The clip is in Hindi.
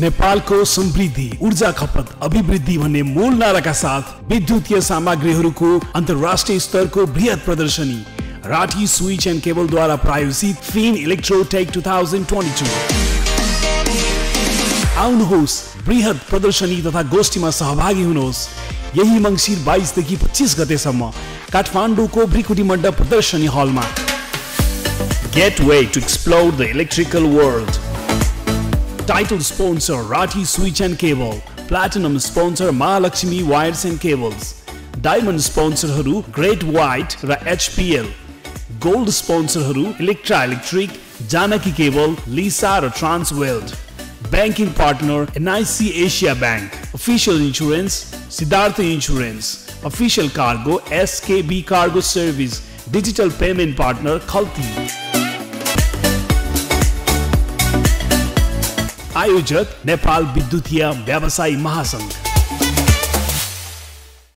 नेपालको समृद्धि ऊर्जा खपत अभिवृद्धि भन्ने मूल नाराका साथ विद्युतीय सामग्रीहरूको अन्तर्राष्ट्रिय स्तरको बृहत प्रदर्शनी राठी स्विच एन्ड केबलद्वारा प्रायोजित Fin Electrotech two thousand twenty two. आउनुहोस् बृहत प्रदर्शनी तथा गोष्ठीमा सहभागी हुनुहोस्। यही मङ्सिर बाइसदेखि पच्चिस गतेसम्म काठमाडौँको भ्रिकुटी मण्डप प्रदर्शनी हलमा। Gateway to explore the electrical world. Title sponsor Rathi Switch and Cable. Platinum sponsor Mahalakshmi Wires and Cables. Diamond स्पोन्सरहरू ग्रेट वाइट र एचपिएल गोल्ड स्पोन्सरहरू इलेक्ट्रा इलेक्ट्रिक जानकी केबल लिसा र Trans Weld banking partner NIC Asia bank official insurance Siddhartha insurance official cargo SKB cargo service digital payment partner Khalti आयोजक नेपाल विद्युतीय व्यवसायी महासङ्घ।